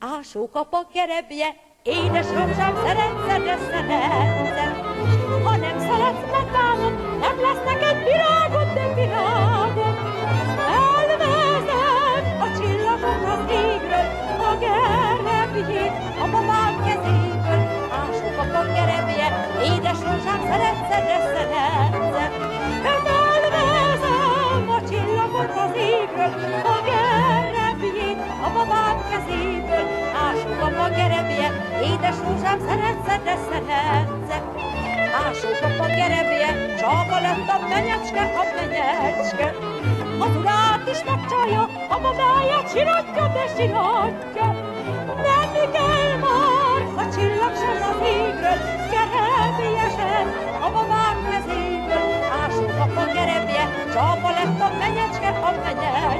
Ásókap a kerebje, édes romzsám szeretsz, de szeretsz. Ha nem szeretsz, megbánod, nem lesz neked virágod, de virágod. Elvezem a csillagot az égről, a gerebjét a babám kezéből. Ásókap a kerebje, édes romzsám szeretsz, de szeretsz. Mert elvezem a csillagot az égről, rózsám, szeretsz, de szeretsz. Ásókap a gerebje, csak a lett a menyecske, a menyecske. Az urát is megcsalja, a babáját sinatja, de sinatja. Nem kell már a csillag sem az égről, gerebje sem a babám kezéből. Ásókap a gerebje, csak a lett a menyecske, a menyecske.